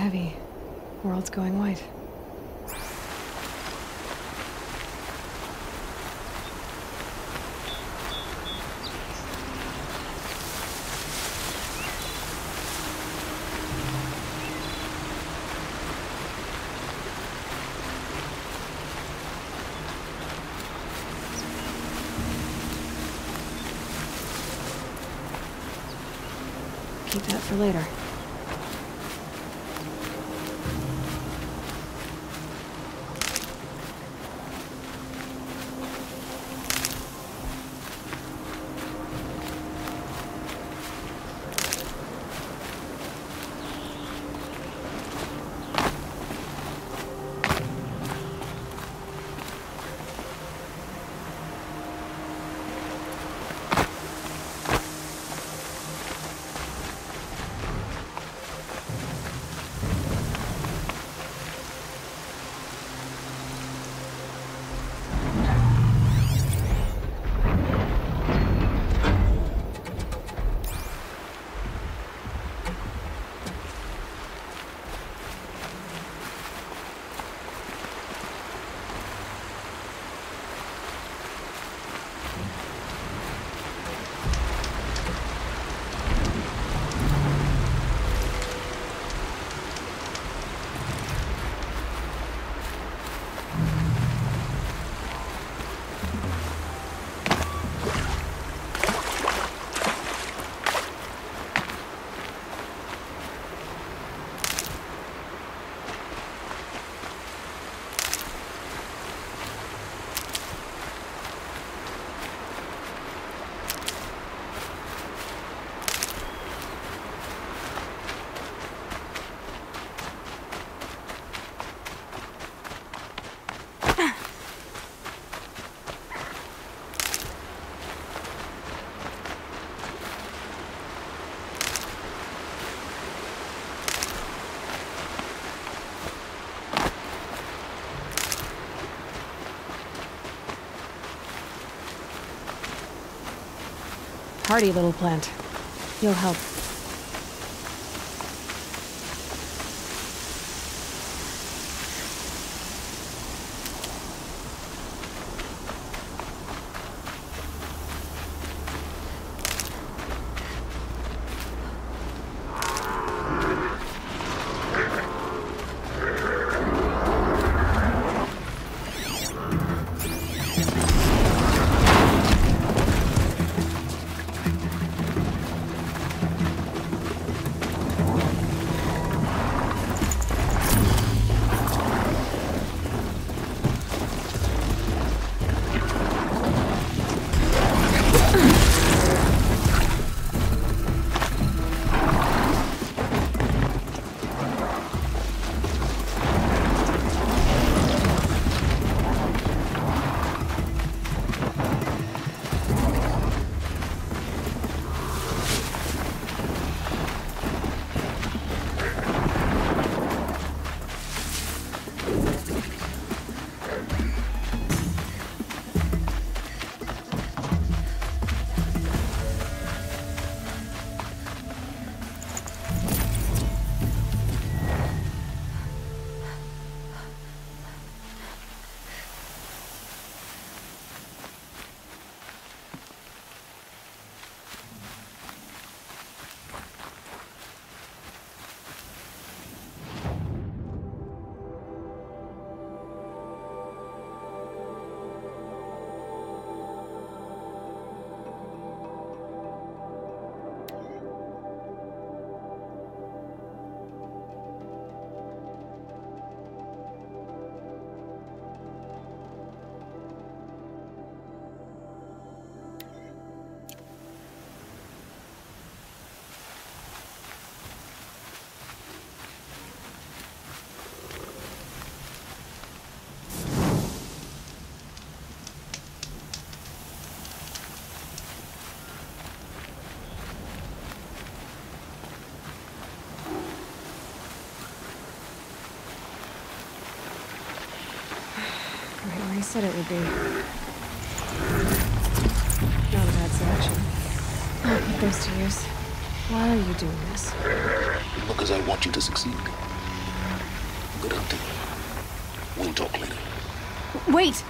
heavy. World's going white. Keep that for later. Hardy little plant. You'll help. Right where he said it would be. Not a bad selection. I'll put those to use. Why are you doing this? Because I want you to succeed. Good hunting. We'll talk later. Wait!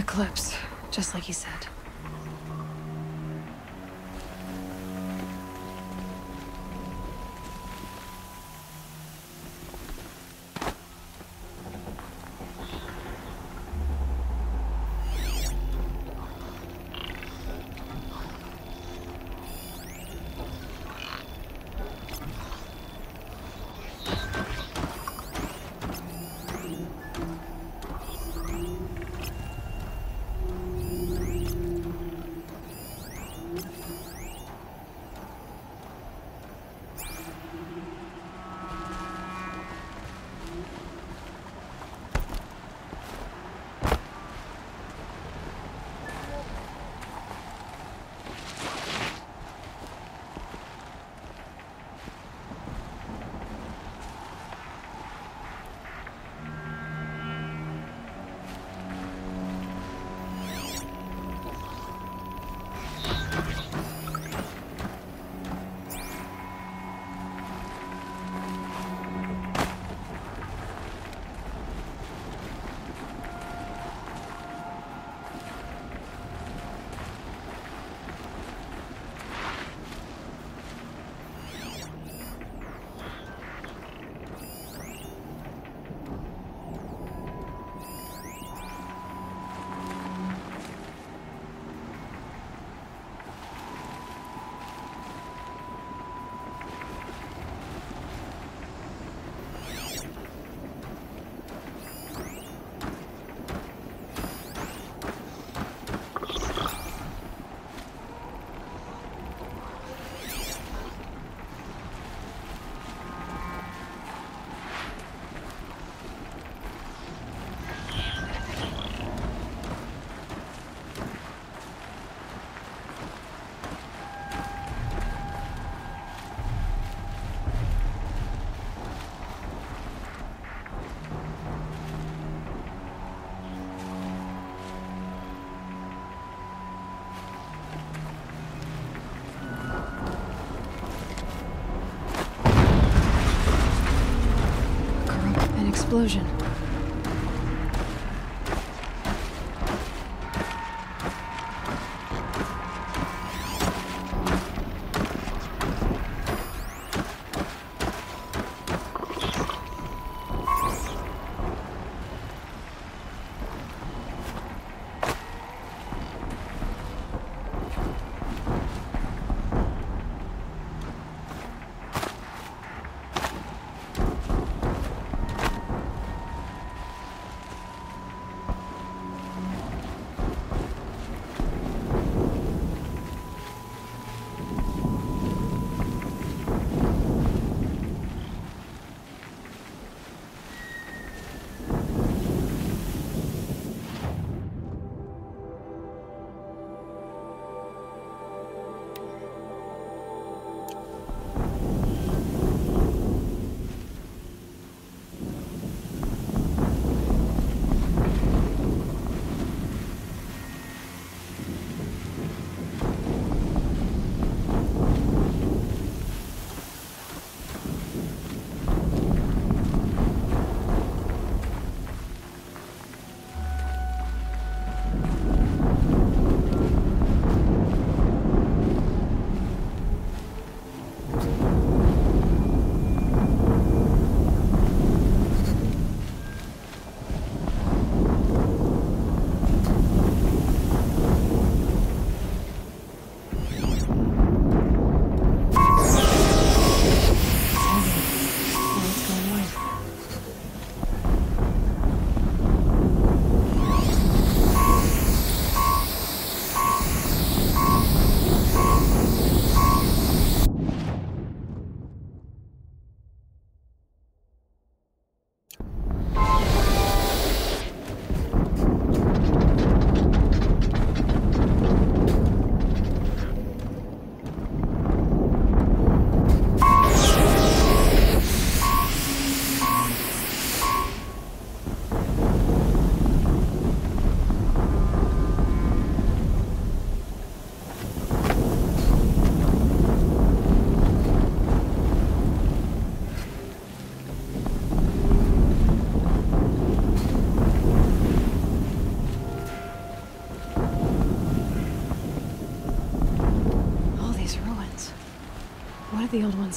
Eclipse, just like he said. Explosion.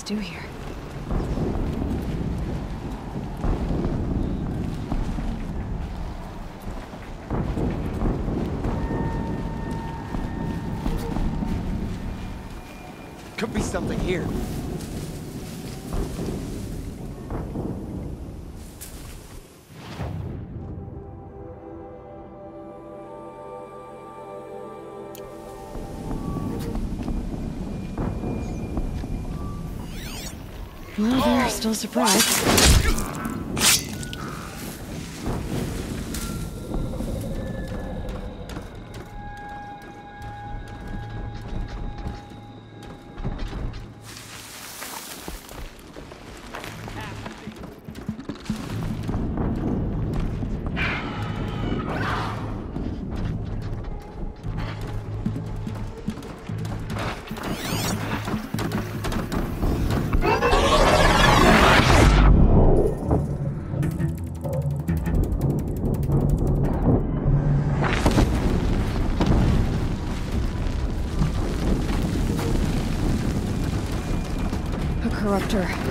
Do here? Still surprised. A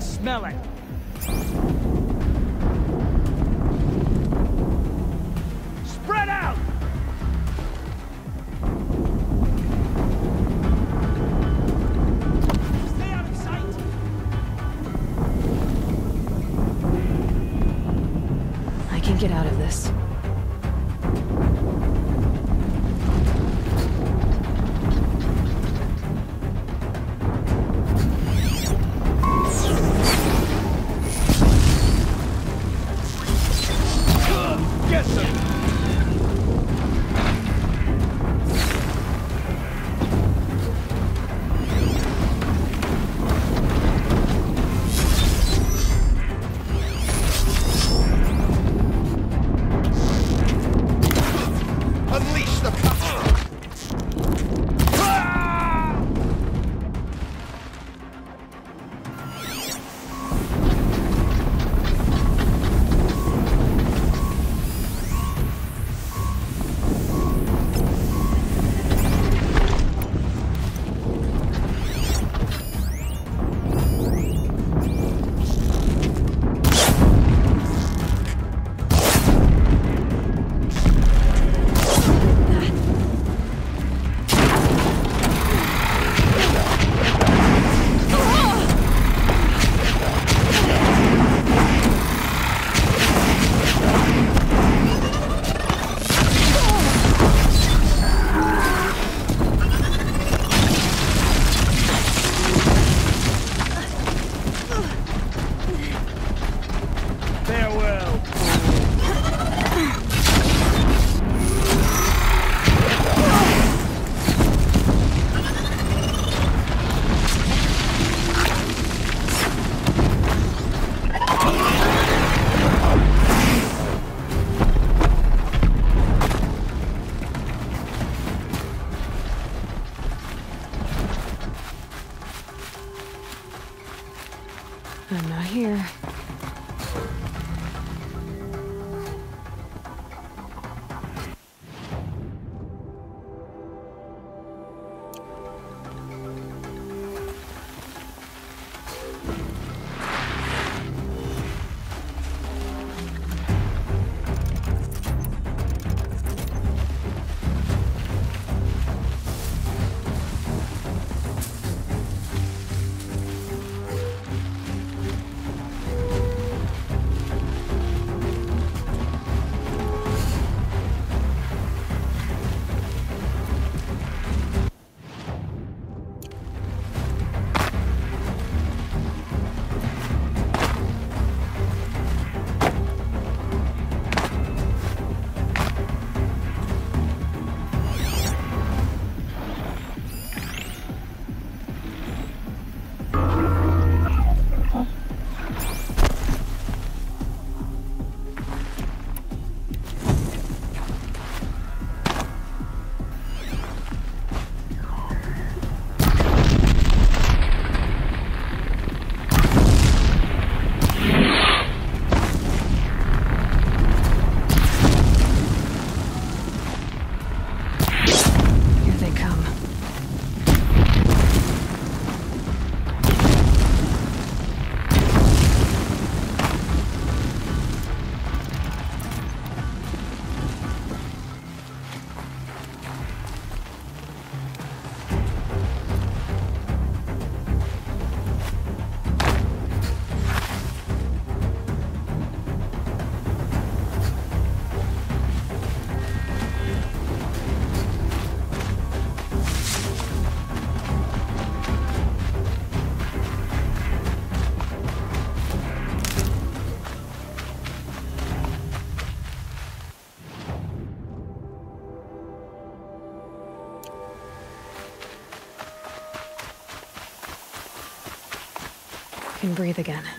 smell it. Breathe again.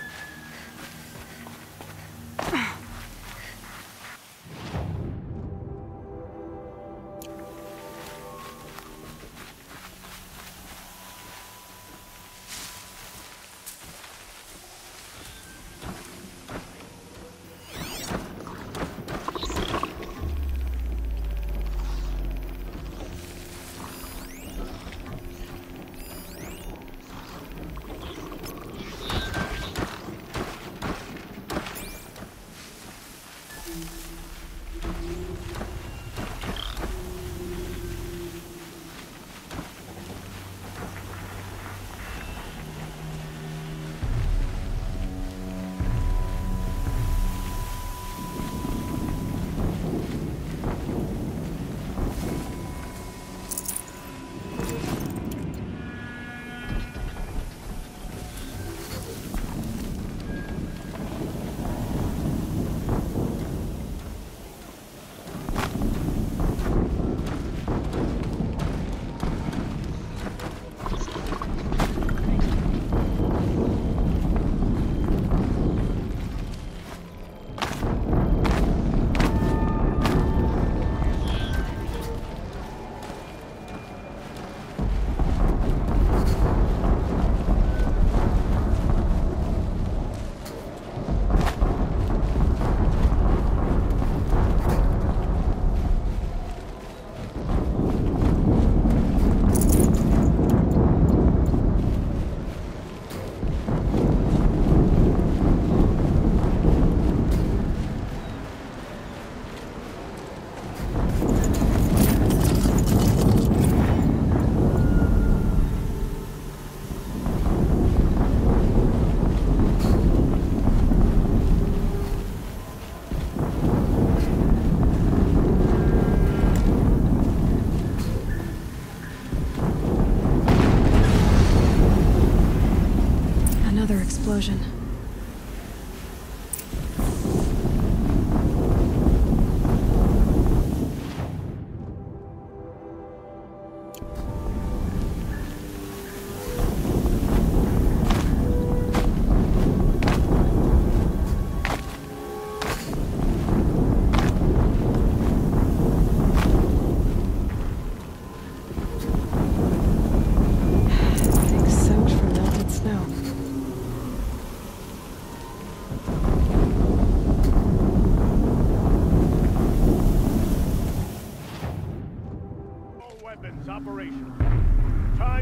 Explosion.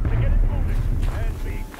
time to get it moving. And be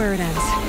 where it ends.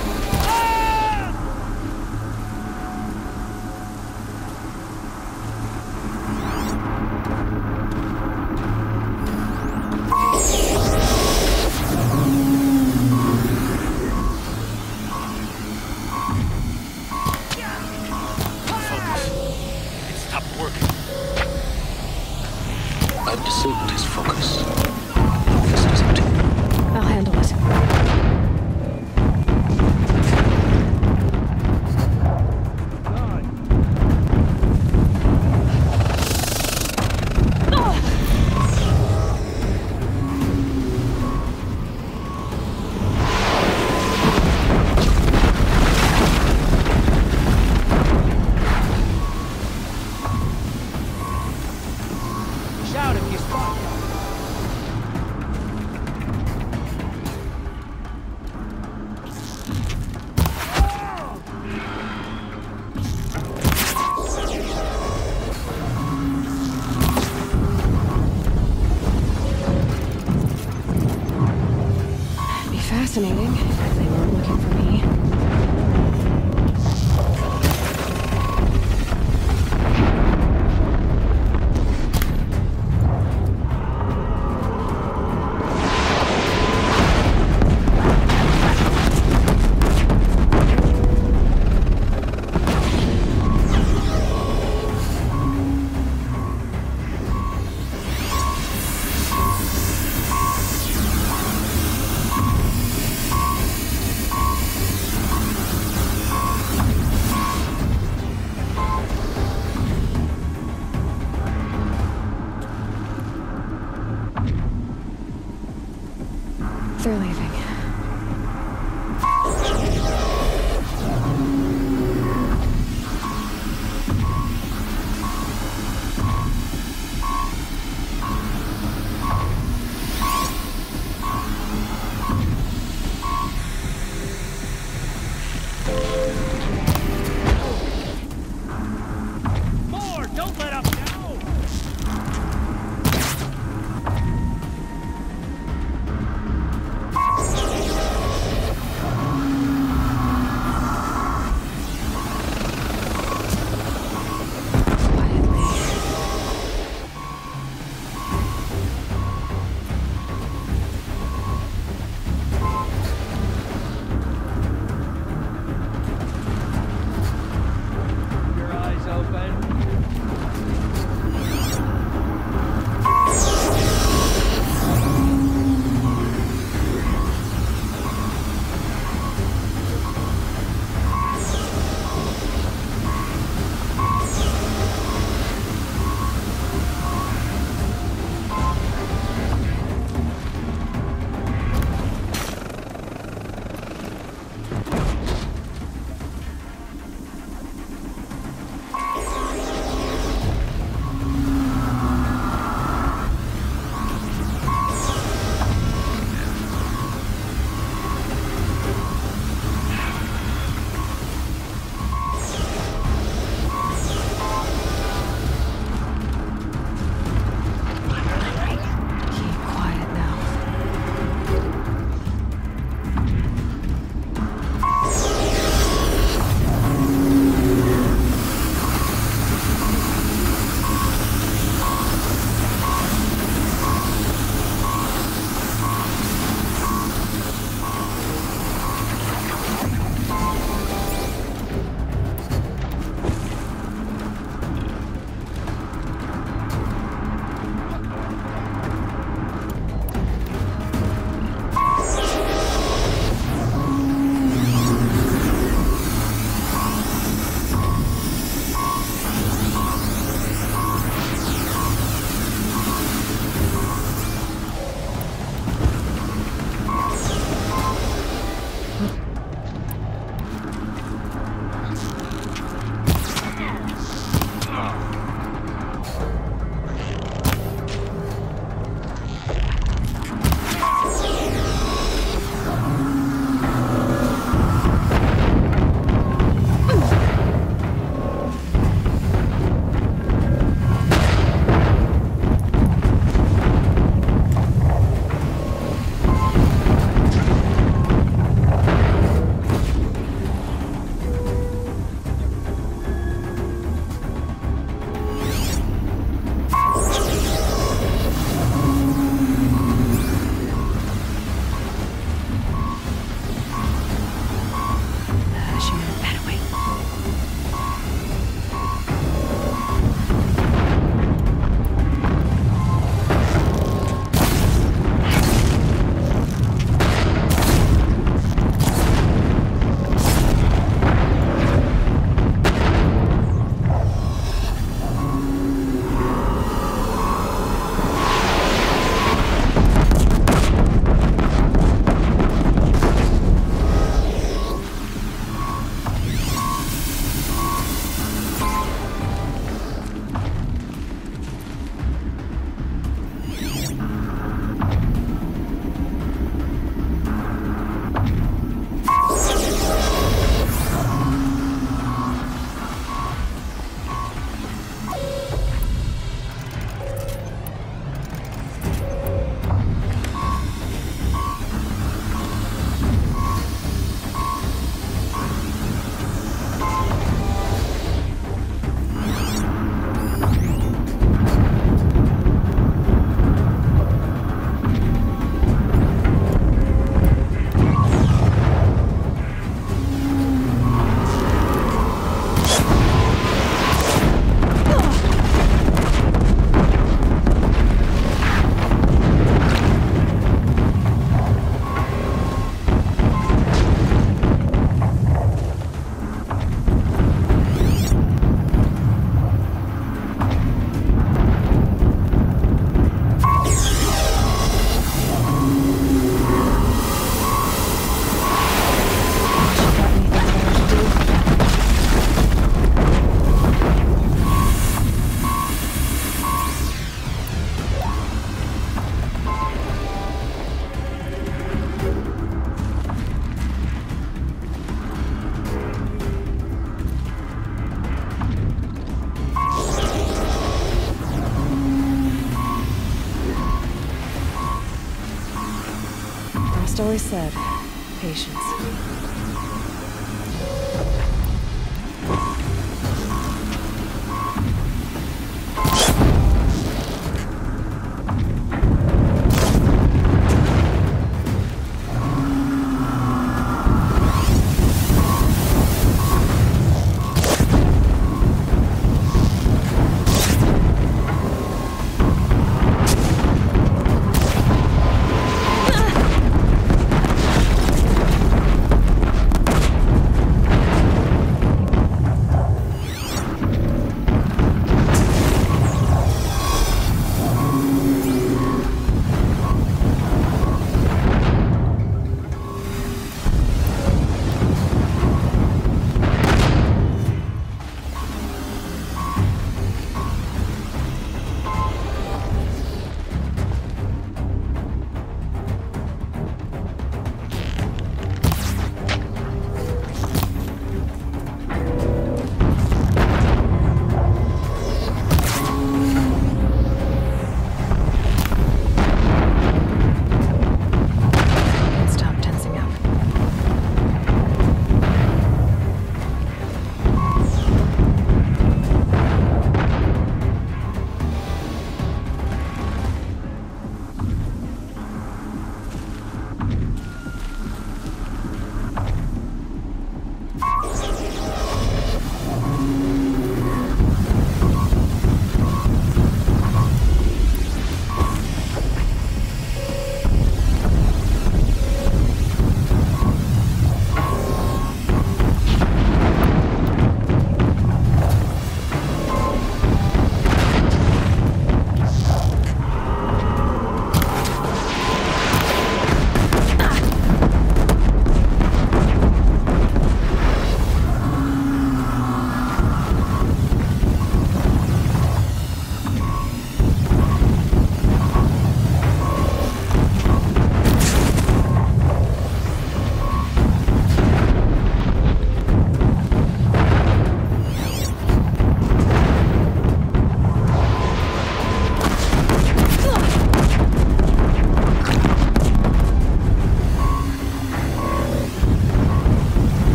Always said,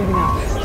giving up.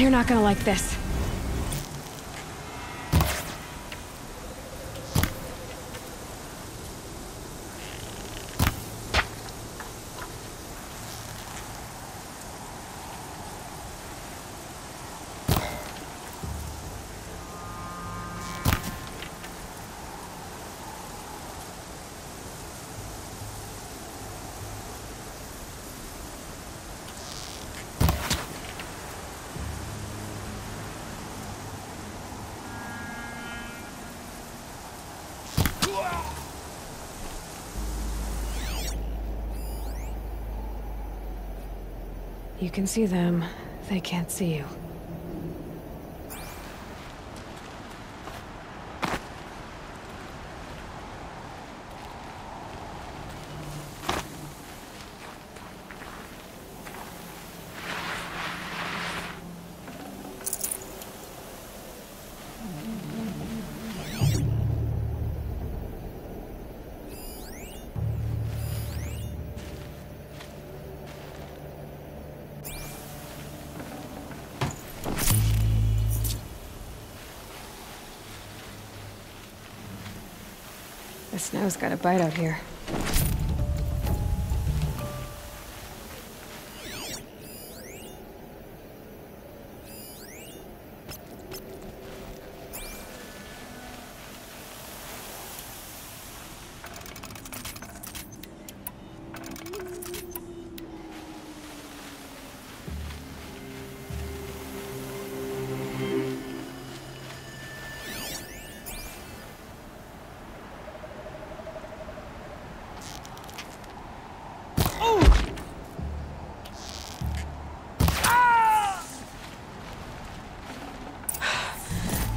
They're not gonna like this. You can see them. They can't see you. Snow's got a bite out here.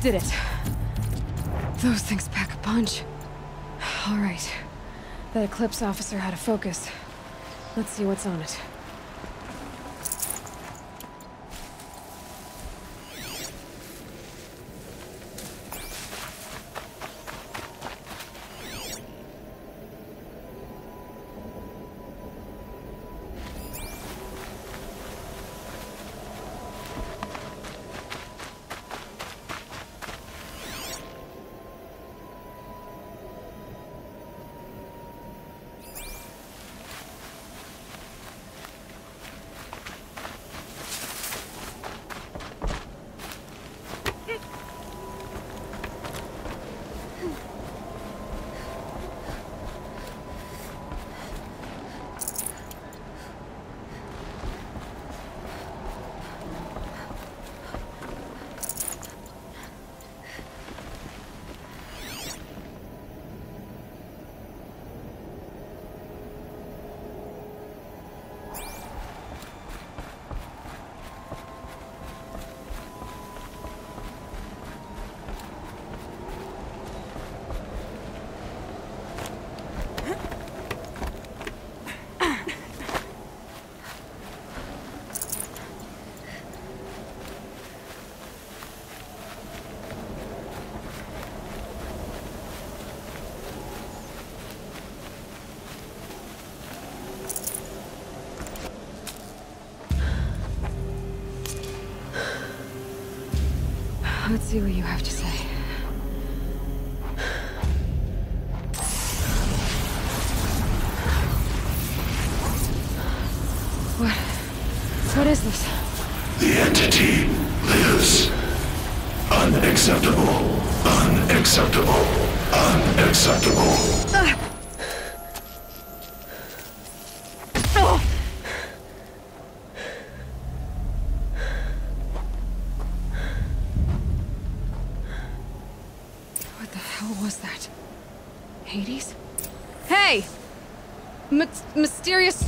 Did it. Those things pack a punch. All right. That Eclipse officer had a focus. Let's see what's on it. Let's see what you have to say.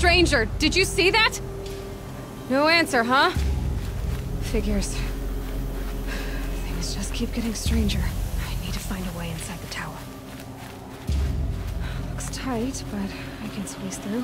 Stranger, did you see that? No answer, huh? Figures. Things just keep getting stranger. I need to find a way inside the tower. Looks tight, but I can squeeze through.